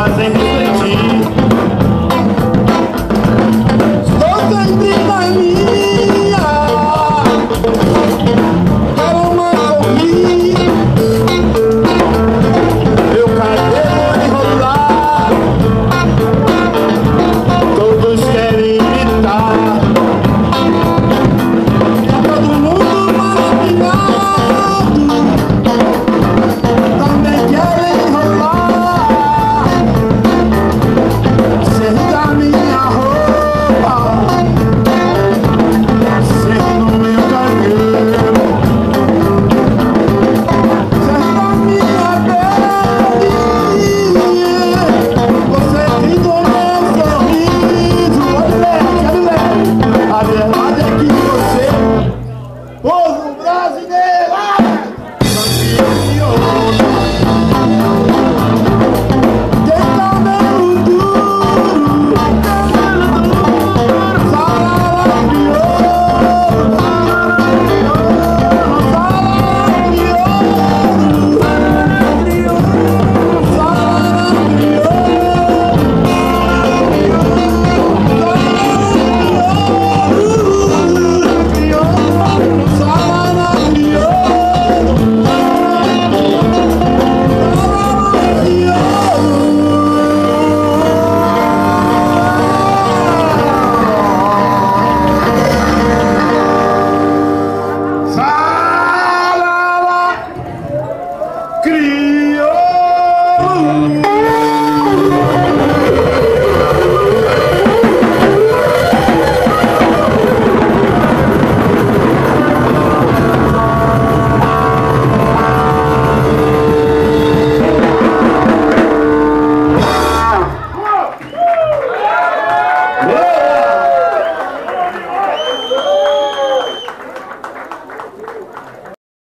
Rising.